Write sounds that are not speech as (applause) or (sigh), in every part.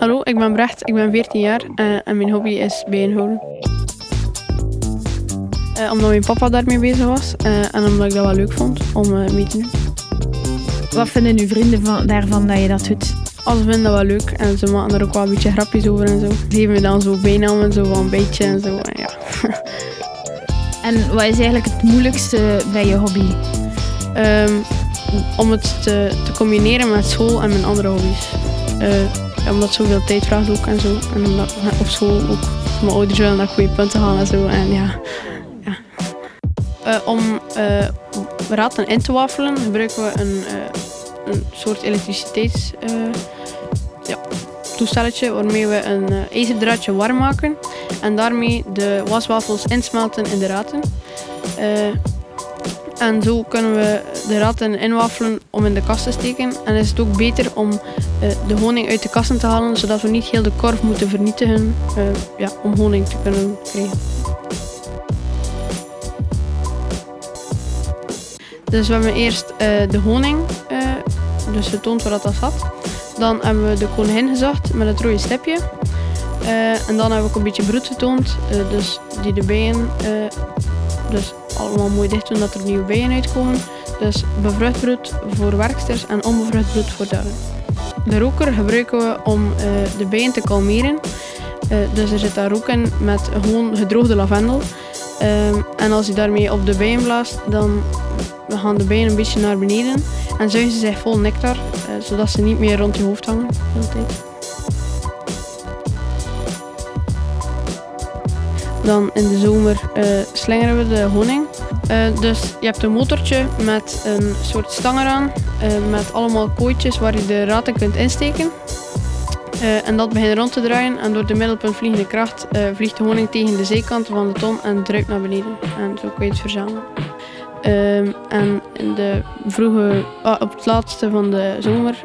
Hallo, ik ben Brecht, ik ben 14 jaar eh, en mijn hobby is bijenhouden. Eh, omdat mijn papa daarmee bezig was eh, en omdat ik dat wel leuk vond om mee te doen. Wat vinden uw vrienden van, daarvan dat je dat doet? Alles vinden dat wel leuk en ze maken er ook wel een beetje grapjes over en zo. Ze geven me dan zo bijnamen, zo van beetje en zo. En ja. (laughs) En wat is eigenlijk het moeilijkste bij je hobby? Ehm, om het te, te combineren met school en mijn andere hobby's. Omdat zoveel tijd vraagt ook en zo. En omdat op school ook mijn ouders willen ik goede punten haal en zo. En ja, ja. Eh, om eh raten in te wafelen gebruiken we een, eh, een soort elektriciteits ja, toestelletje waarmee we een ijzerdraadje warm maken en daarmee de waswafels insmelten in de raten. En zo kunnen we de ratten inwafelen om in de kast te steken. En is het ook beter om eh, de honing uit de kassen te halen, zodat we niet heel de korf moeten vernietigen eh, ja, om honing te kunnen krijgen. Dus we hebben eerst eh, de honing, dus getoond waar dat zat. Dan hebben we de koningin gezocht met het rode stipje. En dan we ook een beetje broed getoond, dus die de bijen dus allemaal mooi dicht doen dat er nieuwe bijen uitkomen. Dus bevrucht broed voor werksters en onbevrucht broed voor darren. De roker gebruiken we om eh, de bijen te kalmeren. Eh, dus er zit daar rook in met gewoon gedroogde lavendel. Ehm, en als je daarmee op de bijen blaast, dan gaan de bijen een beetje naar beneden en zuigen ze zich vol nectar, eh, zodat ze niet meer rond je hoofd hangen de hele tijd. Dan in de zomer eh, slingeren we de honing. Eh, dus je hebt een motortje met een soort stang eraan, eh, met allemaal kooitjes waar je de raten kunt insteken. En dat begint rond te draaien en door de middelpunt vliegende kracht vliegt de honing tegen de zijkant van de ton en druipt naar beneden. En zo kun je het verzamelen. Ehm, en in de vroege, ah, op het laatste van de zomer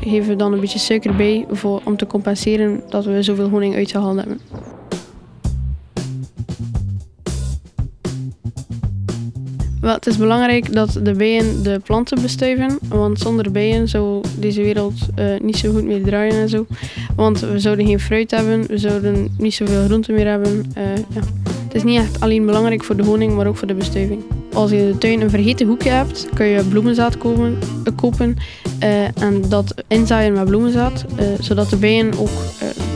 geven we dan een beetje suiker bij voor, om te compenseren dat we zoveel honing uitgehaald hebben. Het is belangrijk dat de bijen de planten bestuiven, want zonder bijen zou deze wereld eh, niet zo goed meer draaien en zo. Want we zouden geen fruit hebben, we zouden niet zoveel groenten meer hebben. eh, ja. Het is niet echt alleen belangrijk voor de honing, maar ook voor de bestuiving. Als je in de tuin een vergeten hoekje hebt, kun je bloemenzaad eh, kopen eh, en dat inzaaien met bloemenzaad, zodat de bijen ook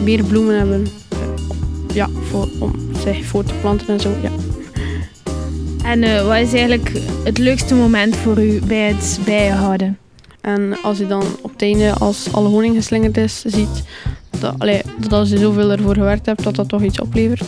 meer bloemen hebben ja, voor, om zich voor te planten en zo. Ja. En eh, wat is eigenlijk het leukste moment voor u bij het bijenhouden? En als je dan op het einde, als alle honing geslingerd is, ziet dat, dat als je zoveel ervoor gewerkt hebt, dat dat toch iets oplevert.